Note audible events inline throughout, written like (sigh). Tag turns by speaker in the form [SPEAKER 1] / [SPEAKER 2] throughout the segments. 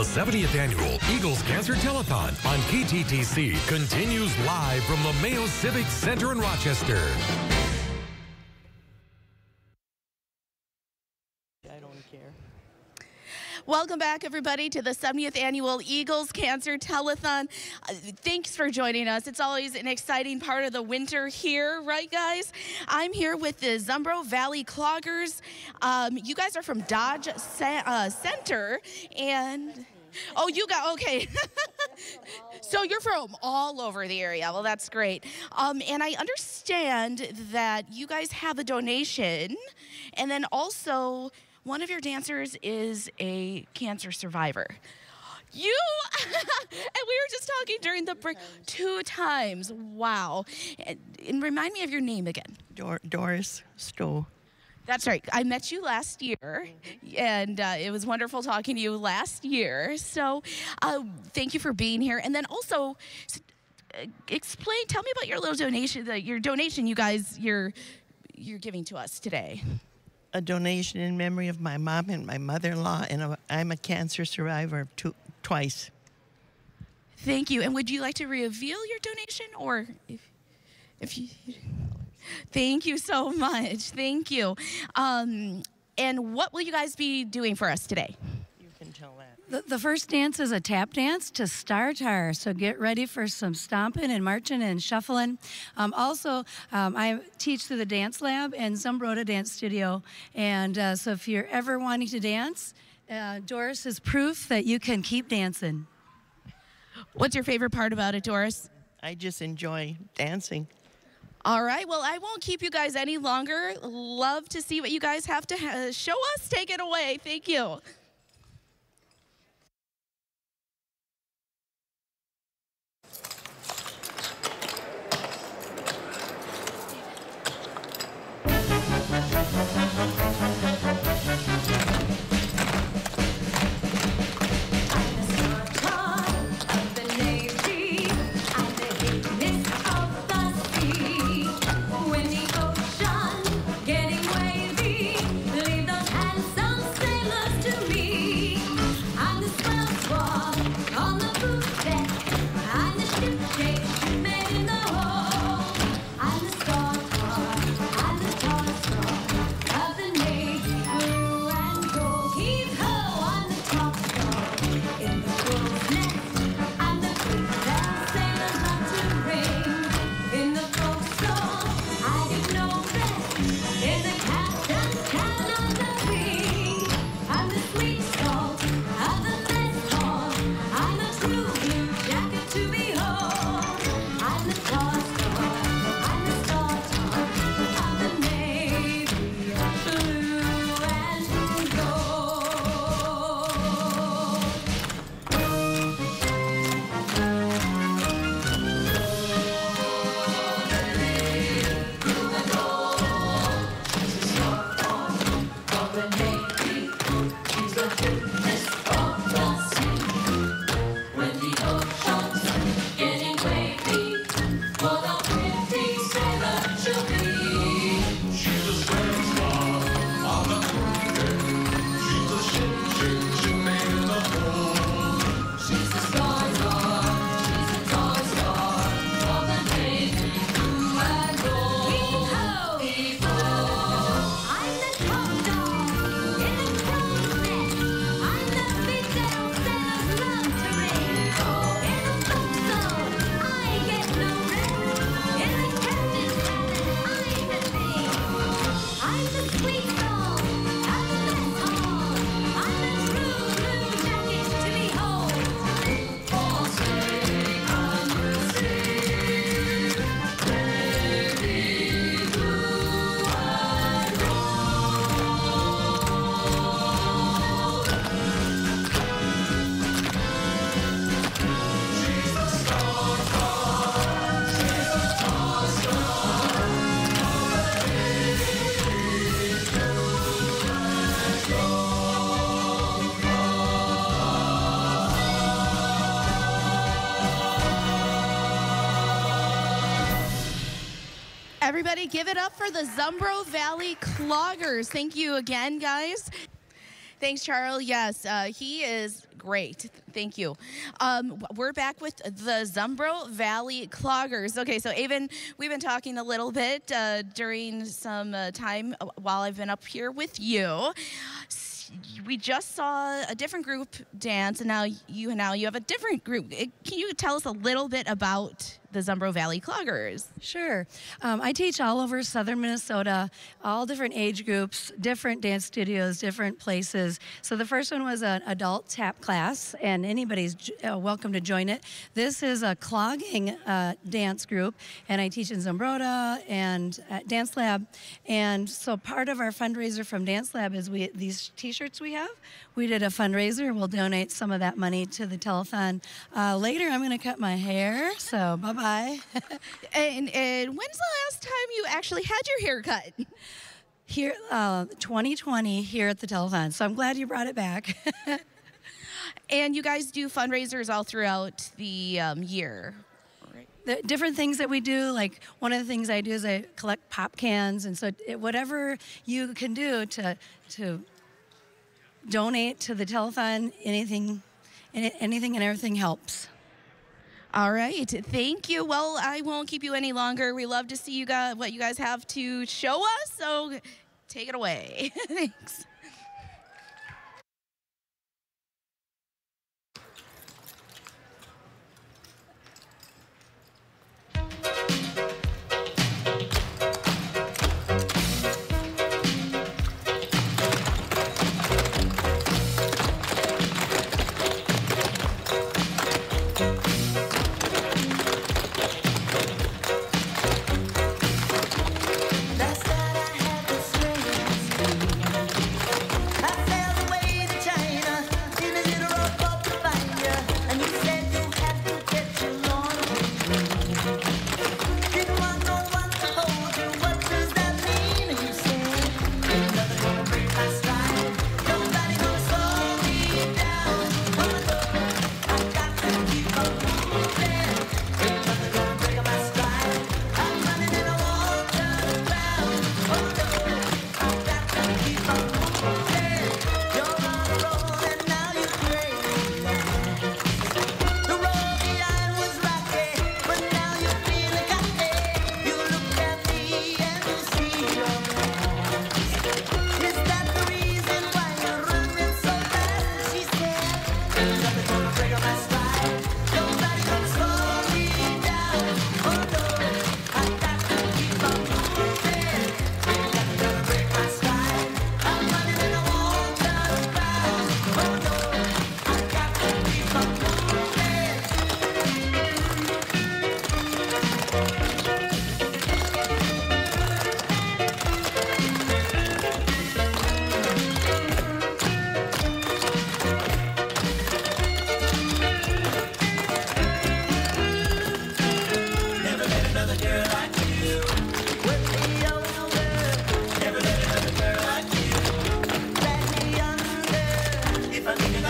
[SPEAKER 1] The 70th annual Eagles Cancer Telethon on KTTC continues live from the Mayo Civic Center in Rochester.
[SPEAKER 2] I don't care.
[SPEAKER 3] Welcome back, everybody, to the 70th annual Eagles Cancer Telethon. Uh, thanks for joining us. It's always an exciting part of the winter here, right, guys? I'm here with the Zumbro Valley Cloggers. Um, you guys are from Dodge Ce- uh, Center, and oh, you got okay. (laughs) so you're from all over the area. Well, that's great. Um, and I understand that you guys have a donation, and then also one of your dancers is a cancer survivor. You (laughs) and we were just talking during the break two times. Wow. And, and remind me of your name again.
[SPEAKER 2] Dor- Doris Stowe.
[SPEAKER 3] That's right. I met you last year, and uh, it was wonderful talking to you last year. So, uh, thank you for being here. And then also, uh, explain. Tell me about your little donation. The, your donation, you guys, you're you're giving to us today.
[SPEAKER 2] A donation in memory of my mom and my mother-in-law, and i I'm a cancer survivor two, twice.
[SPEAKER 3] Thank you. And would you like to reveal your donation, or if if you? (laughs) Thank you so much. Thank you. Um, and what will you guys be doing for us today?
[SPEAKER 2] You can tell that.
[SPEAKER 4] The, the first dance is a tap dance to Star our. So get ready for some stomping and marching and shuffling. Um, also, um, I teach through the dance lab and Zumbrota Dance Studio. And uh, so if you're ever wanting to dance, uh, Doris is proof that you can keep dancing.
[SPEAKER 3] What's your favorite part about it, Doris?
[SPEAKER 2] I just enjoy dancing.
[SPEAKER 3] All right. Well, I won't keep you guys any longer. Love to see what you guys have to ha- show us. Take it away. Thank you. Everybody, give it up for the Zumbro Valley Cloggers. Thank you again, guys.
[SPEAKER 5] Thanks, Charles. Yes, uh, he is great. Thank you. Um, we're back with the Zumbro Valley Cloggers. Okay, so Avon, we've been talking a little bit uh, during some uh, time while I've been up here with you. We just saw a different group dance, and now you now you have a different group. Uh, Can you tell us a little bit about the Zumbro Valley Cloggers?
[SPEAKER 4] Sure. Um, I teach all over southern Minnesota, all different age groups, different dance studios, different places. So the first one was an adult tap class, and anybody's uh, welcome to join it. This is a clogging uh, dance group, and I teach in Zumbrota and Dance Lab. And so part of our fundraiser from Dance Lab is we these T-shirts we have. We did a fundraiser. We'll donate some of that money to the telethon. Uh, later, I'm going to cut my hair. So bye bye. (laughs)
[SPEAKER 5] And, and when's the last time you actually had your hair cut?
[SPEAKER 4] here uh, 2020 here at the telethon so i'm glad you brought it back (laughs)
[SPEAKER 5] And you guys do fundraisers all throughout the um, year.
[SPEAKER 4] the different things that we do like one of the things i do is i collect pop cans and so it, whatever you can do to to donate to the telethon anything any- anything and everything helps
[SPEAKER 5] All right, thank you. Well, I won't keep you any longer. We love to see you guys what you guys have to show us. So take it away. (laughs) Thanks.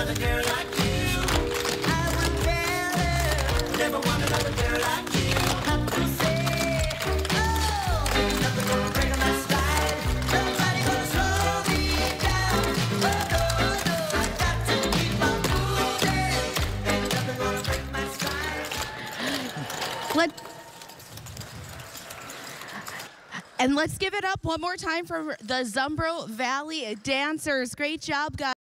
[SPEAKER 2] Oh. Oh
[SPEAKER 5] and let's give it up one more time for the Zumbro Valley Dancers. Great job, guys.